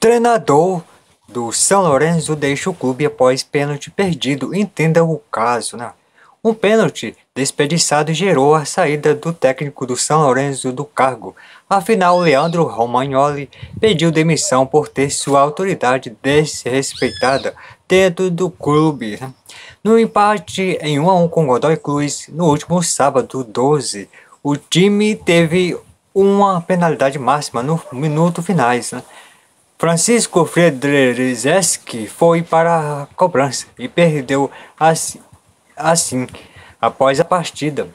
Treinador do São Lourenço deixa o clube após pênalti perdido. Entenda o caso, né? Um pênalti desperdiçado gerou a saída do técnico do São Lourenço do cargo. Afinal, Leandro Romagnoli pediu demissão por ter sua autoridade desrespeitada dentro do clube. Né? No empate em 1 a 1 com Godoy Cruz no último sábado 12, o time teve uma penalidade máxima no minuto finais. Né? Francisco Frederizeski foi para a cobrança e perdeu assim, assim após a partida.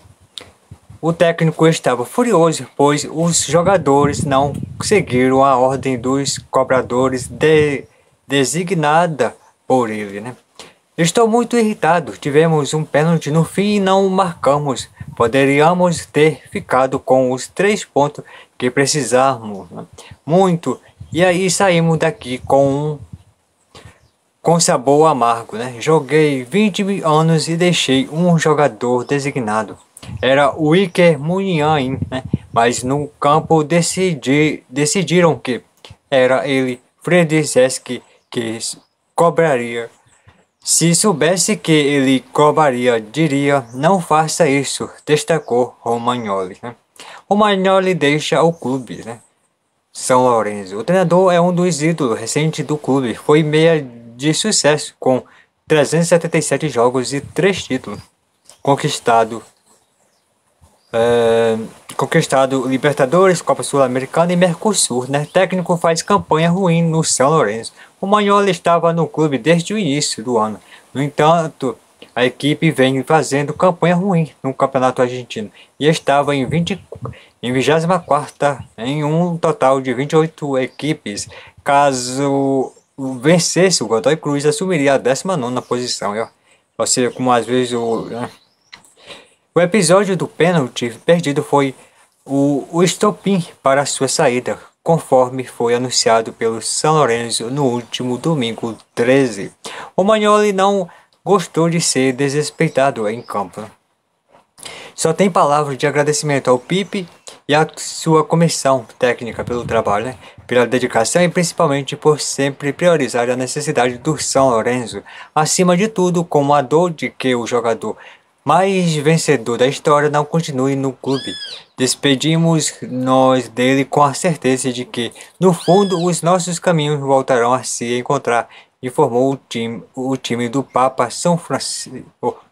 O técnico estava furioso, pois os jogadores não seguiram a ordem dos cobradores de, designada por ele. Né? Estou muito irritado. Tivemos um pênalti no fim e não marcamos. Poderíamos ter ficado com os três pontos que precisamos. Né? Muito e aí saímos daqui com com sabor amargo, né? Joguei 20 anos e deixei um jogador designado. Era o Iker Muniain, né? Mas no campo decidi, decidiram que era ele, Fredzeski, que cobraria. Se soubesse que ele cobraria, diria, não faça isso, destacou Romagnoli. Né? Romagnoli deixa o clube, né? São Lourenço. O treinador é um dos ídolos recentes do clube. Foi meia de sucesso com 377 jogos e 3 títulos. Conquistado é, conquistado Libertadores, Copa Sul-Americana e Mercosul. Né? Técnico faz campanha ruim no São Lourenço. O Manhola estava no clube desde o início do ano. No entanto, a equipe vem fazendo campanha ruim no Campeonato Argentino e estava em, 20, em 24 em um total de 28 equipes. Caso vencesse, o Godoy Cruz assumiria a 19 posição. Ou seja, como às vezes o. Né? O episódio do pênalti perdido foi o, o estopim para sua saída, conforme foi anunciado pelo São Lourenço no último domingo 13. O Magnoli não gostou de ser desrespeitado em campo. Só tem palavras de agradecimento ao Pipe e à sua comissão técnica pelo trabalho, né? pela dedicação e principalmente por sempre priorizar a necessidade do São Lourenço, acima de tudo com a dor de que o jogador mais vencedor da história não continue no clube. Despedimos nós dele com a certeza de que, no fundo, os nossos caminhos voltarão a se encontrar e formou o time, o time do Papa São Francisco,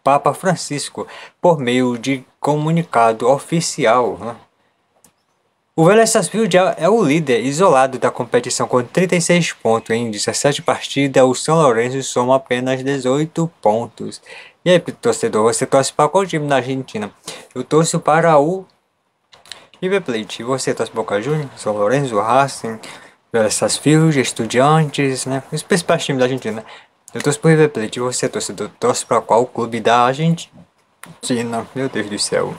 Papa Francisco por meio de comunicado oficial. Né? O Vélez Sarsfield é o líder isolado da competição com 36 pontos em 17 partidas. O São Lourenço soma apenas 18 pontos. E aí, torcedor, você torce para qual time na Argentina? Eu torço para o River Plate. E você torce para o Boca Juniors, São Lourenço, Racing, essas fios, estudiantes, né? Os principais times da Argentina. Eu torço pro River Plate. Você, torcedor, torce para qual clube da Argentina? Meu Deus do céu.